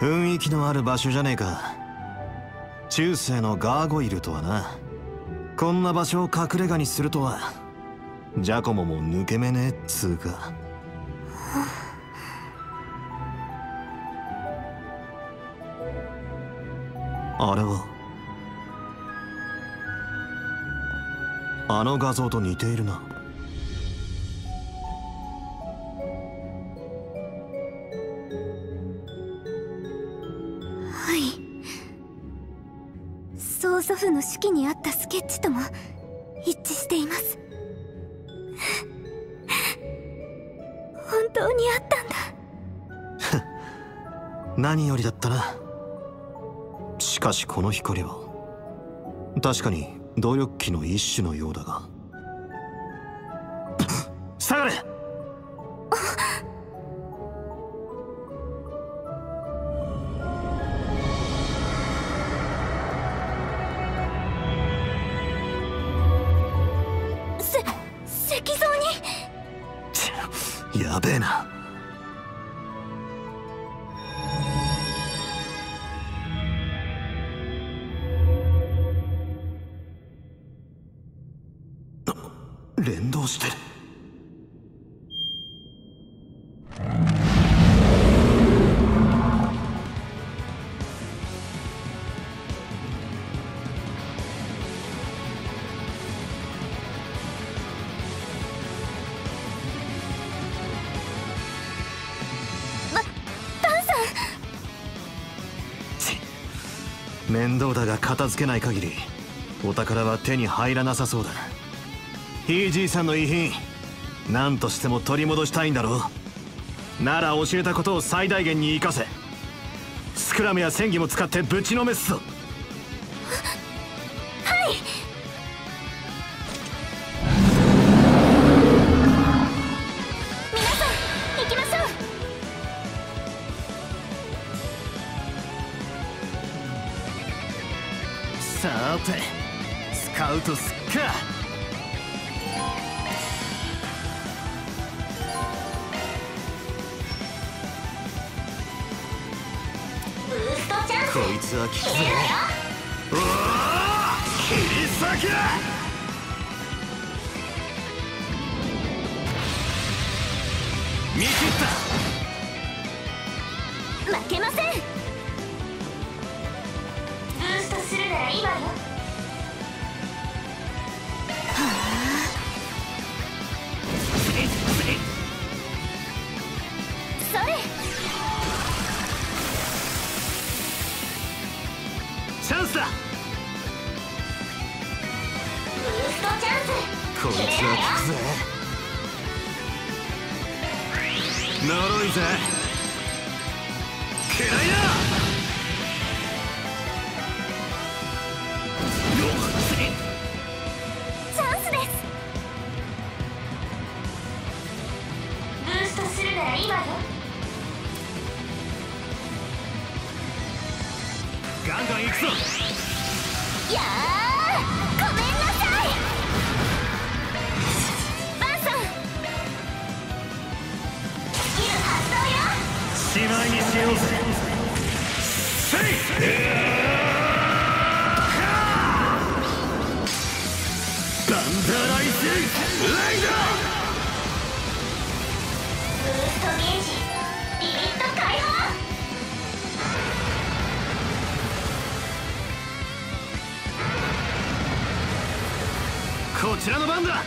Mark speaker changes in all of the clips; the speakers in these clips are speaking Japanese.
Speaker 1: 雰囲気のある場所じゃねえか。中世のガーゴイルとはな。こんな場所を隠れ家にするとは。ジャコモも抜け目ねえっつうか。あれは？あの画像と似ているな。
Speaker 2: 祖父の手記にあったスケッチとも一致しています。本当にあったんだ。
Speaker 1: 何よりだったな。しかしこの光は確かに努力機の一種のようだが。やべえな。連動してる。面倒だが片付けない限りお宝は手に入らなさそうだひいじいさんの遺品何としても取り戻したいんだろう。なら教えたことを最大限に生かせ。スクラムや戦技も使ってぶちのめすぞ。
Speaker 2: さ
Speaker 1: てスカウトすっか。こいつは効くぜ
Speaker 2: や
Speaker 1: おお切り裂け!見切った。
Speaker 2: 負けませんなら今よそれ。
Speaker 1: チャンスだ
Speaker 2: ブーストチャンス
Speaker 1: こいつは効くぜ呪いぜ嫌いだガンガン行くぞ。
Speaker 2: やーごめんなさい。バンさん。スキル発動よ。
Speaker 1: しまいにしようぜ。せいこちらの番だ。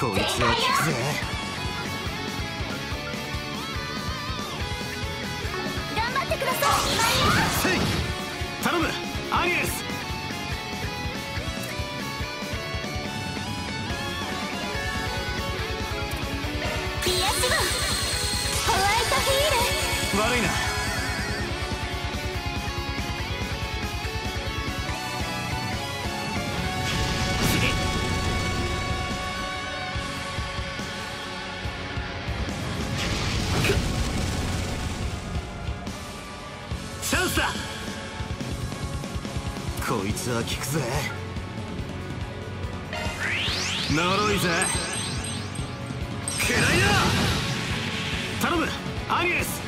Speaker 1: こいつは効くぜ
Speaker 2: 頑張ってください。
Speaker 1: 頼む。アニエス。
Speaker 2: ピアシブン。ホワイトヒール。
Speaker 1: 悪いなこいつは効くぜ。呪いぜ。嫌いだ。頼む。アニエス。